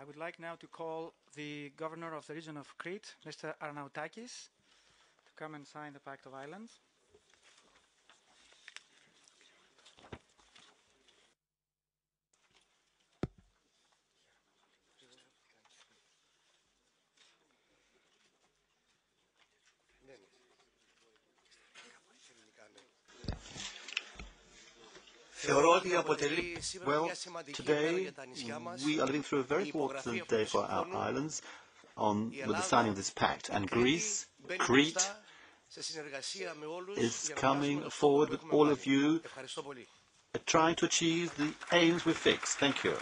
I would like now to call the governor of the region of Crete, Mr. Arnaoutakis, to come and sign the Pact of Islands. Θεωρώ ότι αποτελεί σήμερα Well, μια σημαντική μέρα today για τα νησιά μας. we are living through a very Η υπογραφή important αυτού day του for our συμφώνου. islands on, Η with the Ελλάδα, signing of this pact. And η Greece, μπαίνει Crete, μπροστά σε συνεργασία με όλους is για να φτάσουμε coming στο στόχο forward που with έχουμε all βάλει. of you Ευχαριστώ πολύ. are trying to achieve the aims we fixed. Thank you.